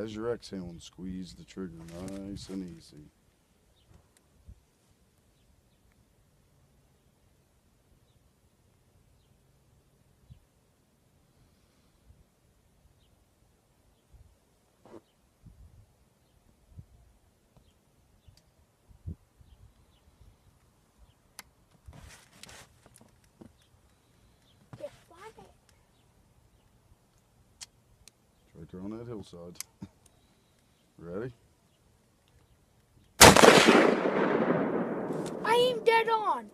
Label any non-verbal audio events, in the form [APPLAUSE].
As you're exhaling, squeeze the trigger nice and easy. Right there on that hillside. [LAUGHS] Ready? I aim dead on.